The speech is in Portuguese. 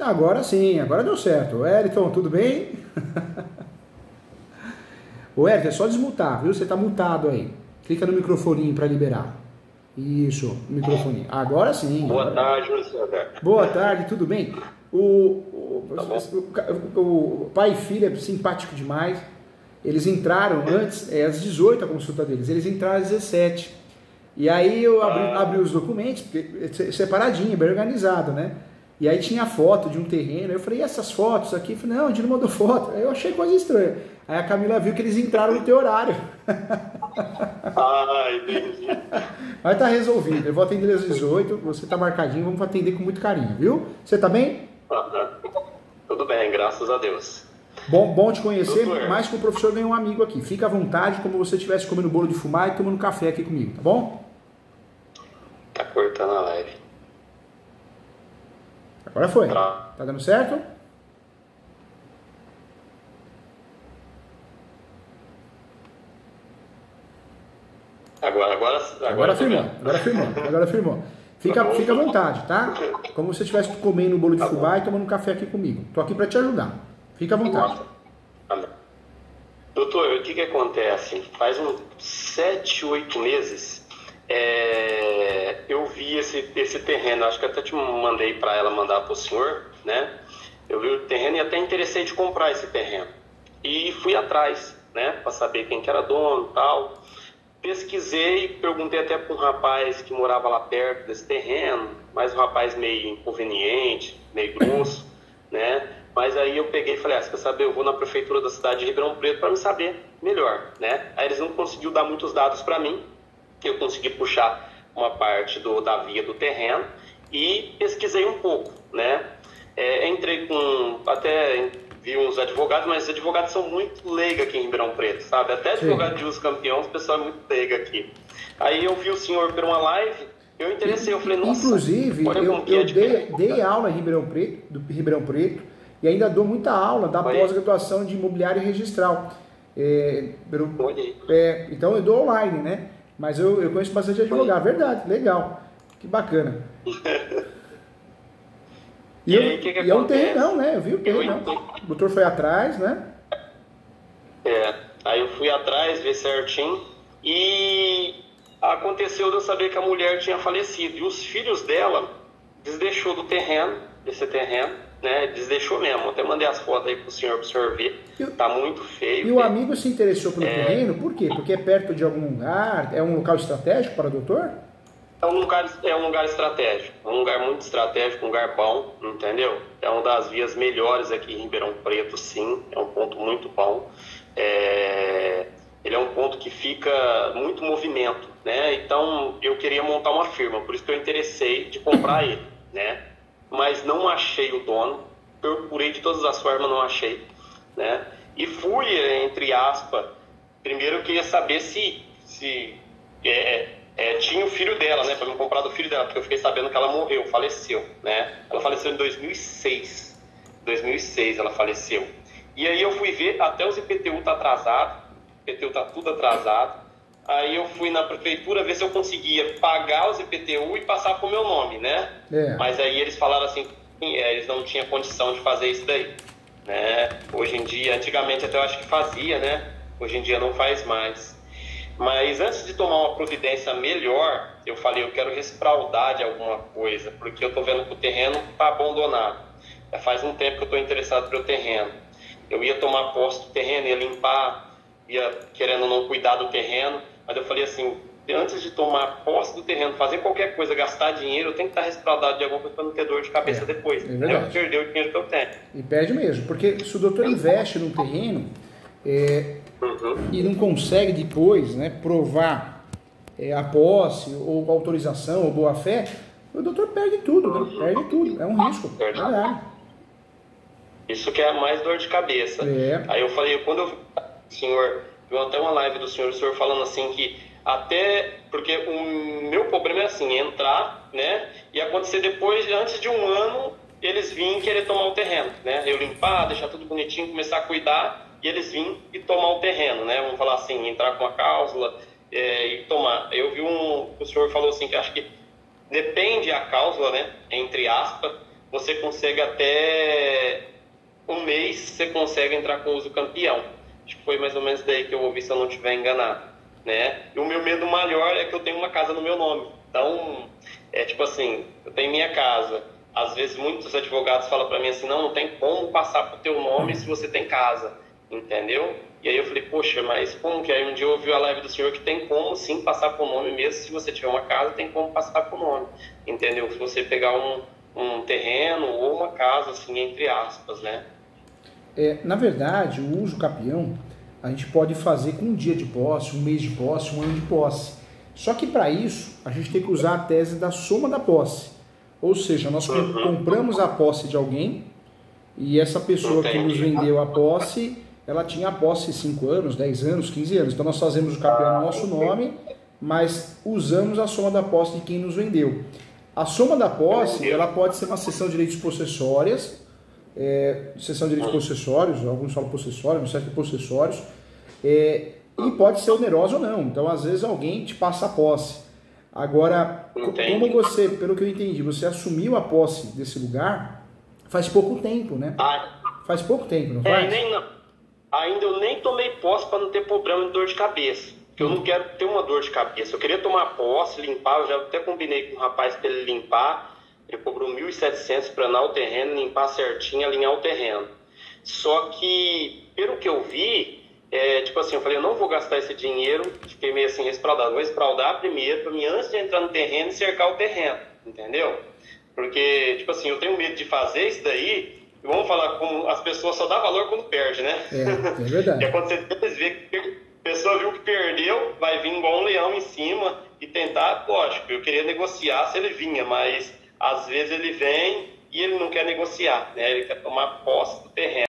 Agora sim, agora deu certo. Wellington, tudo bem? O Wellington, é só desmutar, viu? Você tá mutado aí. Clica no microfoninho para liberar. Isso, microfone. Agora sim. Boa agora... tarde, Luciano. Boa tarde, tudo bem? O, o, tá o, o, pai e filho é simpático demais. Eles entraram antes, é às 18 a consulta deles, eles entraram às 17. E aí eu abri, ah. abri os documentos, porque, separadinho, bem organizado, né? E aí tinha foto de um terreno. Eu falei, e essas fotos aqui? Eu falei, não, a gente não mandou foto. Aí eu achei coisa estranha. Aí a Camila viu que eles entraram no teu horário. Ah, entendi. Mas tá resolvido. Eu vou atender às 18, você tá marcadinho, vamos atender com muito carinho, viu? Você tá bem? Tudo bem, graças a Deus. Bom, bom te conhecer, Doutor. mais que o professor ganhou um amigo aqui. Fica à vontade, como você estivesse comendo bolo de fumar e tomando café aqui comigo, tá bom? Tá cortando a live. Agora foi. Tá, tá dando certo? Agora, agora, agora, agora firmou, agora firmou, agora firmou. Fica, tá fica à vontade, tá? Como se você estivesse comendo um bolo de tá fubá e tomando um café aqui comigo. Tô aqui para te ajudar. Fica à vontade. Doutor, o que que acontece? Faz uns sete, oito meses, é, eu vi esse, esse terreno, acho que até te mandei para ela mandar para o senhor, né? Eu vi o terreno e até interessei de comprar esse terreno. E fui atrás, né, para saber quem que era dono tal. Pesquisei, perguntei até para um rapaz que morava lá perto desse terreno, mas um rapaz meio inconveniente, meio grosso, né? Mas aí eu peguei e falei, ah, você quer saber, eu vou na prefeitura da cidade de Ribeirão Preto para me saber melhor, né? Aí eles não conseguiu dar muitos dados para mim, eu consegui puxar uma parte do, da via do terreno e pesquisei um pouco, né? É, entrei com até vi uns advogados, mas os advogados são muito leigos aqui em Ribeirão Preto, sabe? Até advogado Sim. de uso campeão, o pessoal é muito leigo aqui. Aí eu vi o senhor por uma live, eu interessei, eu falei, nossa. Inclusive, eu, eu dei, dei aula em Ribeirão Preto, do Ribeirão Preto, e ainda dou muita aula da pós-graduação de imobiliário registral. É, é, então eu dou online, né? Mas eu, eu conheço bastante advogado, verdade, legal. Que bacana. E, e aí, que que e é um terrenão, né? Eu vi o terrenão. O doutor foi atrás, né? É, aí eu fui atrás, ver certinho. E aconteceu de eu saber que a mulher tinha falecido. E os filhos dela desdeixou do terreno, desse terreno, né? Desdeixou mesmo. Até mandei as fotos aí pro senhor, pro senhor ver. tá muito feio. E o amigo se interessou pelo é... terreno, por quê? Porque é perto de algum lugar? É um local estratégico para o doutor? É um lugar, é um lugar estratégico, é um lugar muito estratégico, um lugar bom, entendeu? É uma das vias melhores aqui em Ribeirão Preto, sim, é um ponto muito bom. É, ele é um ponto que fica muito movimento, né? Então eu queria montar uma firma, por isso que eu interessei de comprar ele, né? Mas não achei o dono, procurei de todas as formas, não achei, né? E fui, entre aspas, primeiro eu queria saber se, se é, é, tinha o filho dela, né, para me comprar do filho dela, porque eu fiquei sabendo que ela morreu, faleceu, né? Ela faleceu em 2006. 2006 ela faleceu. E aí eu fui ver, até os IPTU tá atrasado, IPTU tá tudo atrasado. Aí eu fui na prefeitura ver se eu conseguia pagar os IPTU e passar pro meu nome, né? É. Mas aí eles falaram assim, é, eles não tinham condição de fazer isso daí, né? Hoje em dia, antigamente até eu acho que fazia, né? Hoje em dia não faz mais. Mas antes de tomar uma providência melhor, eu falei, eu quero respaldar de alguma coisa, porque eu estou vendo que o terreno está abandonado. Já faz um tempo que eu estou interessado pelo terreno. Eu ia tomar posse do terreno, ia limpar, ia querendo não cuidar do terreno, mas eu falei assim, antes de tomar posse do terreno, fazer qualquer coisa, gastar dinheiro, eu tenho que estar respaldado de alguma coisa para não ter dor de cabeça é, depois. É eu perder o dinheiro que eu tenho. E perde mesmo, porque se o doutor investe num terreno, é, uhum. e não consegue depois né, provar é, a posse, ou autorização, ou boa fé, o doutor perde tudo, né? Uhum. perde tudo, é um risco. Verdade. Isso que é mais dor de cabeça. É. Aí eu falei, quando eu senhor, viu até uma live do senhor, o senhor falando assim que até porque o meu problema é assim, entrar, né, e acontecer depois, antes de um ano, eles virem querer tomar o terreno, né, eu limpar, deixar tudo bonitinho, começar a cuidar, e eles vêm e tomar o terreno, né? Vamos falar assim, entrar com a cláusula é, e tomar. Eu vi um, o senhor falou assim que acho que depende a cláusula, né? Entre aspas, você consegue até um mês, você consegue entrar com uso campeão. Acho que foi mais ou menos daí que eu ouvi, se eu não estiver enganado. Né? E o meu medo maior é que eu tenho uma casa no meu nome. Então, é tipo assim, eu tenho minha casa. Às vezes muitos advogados falam para mim assim, não, não tem como passar pro teu nome se você tem casa, entendeu? E aí eu falei, poxa, mas como que? Aí um dia eu ouvi a live do senhor que tem como sim passar pro nome mesmo, se você tiver uma casa, tem como passar pro nome, entendeu? Se você pegar um, um terreno ou uma casa, assim, entre aspas, né? É, na verdade, o uso capião a gente pode fazer com um dia de posse, um mês de posse, um ano de posse. Só que para isso, a gente tem que usar a tese da soma da posse. Ou seja, nós uhum. compramos a posse de alguém e essa pessoa que nos vendeu a posse, ela tinha a posse 5 anos, 10 anos, 15 anos. Então nós fazemos o capião no nosso nome, mas usamos a soma da posse de quem nos vendeu. A soma da posse, ela pode ser uma sessão de direitos possessórias, é, sessão de direitos possessórios, alguns falam sei se é possessórios, é, e pode ser onerosa ou não. Então, às vezes, alguém te passa a posse. Agora, Entendi. como você, pelo que eu entendi, você assumiu a posse desse lugar faz pouco tempo, né? Ah, faz pouco tempo, não é, faz? Nem, não. Ainda eu nem tomei posse para não ter problema de dor de cabeça. Porque eu não quero ter uma dor de cabeça. Eu queria tomar posse, limpar. Eu já até combinei com o rapaz para ele limpar ele cobrou 1.700 para anar o terreno, limpar certinho, alinhar o terreno. Só que, pelo que eu vi, é, tipo assim, eu falei, eu não vou gastar esse dinheiro, fiquei meio assim, espraldado. Vou espraldar primeiro, para mim, antes de entrar no terreno, cercar o terreno, entendeu? Porque, tipo assim, eu tenho medo de fazer isso daí, e vamos falar como as pessoas só dão valor quando perde, né? É, é verdade. é quando você vê que a pessoa viu que perdeu, vai vir igual um leão em cima e tentar, lógico, eu queria negociar se ele vinha, mas às vezes ele vem e ele não quer negociar, né? ele quer tomar posse do terreno.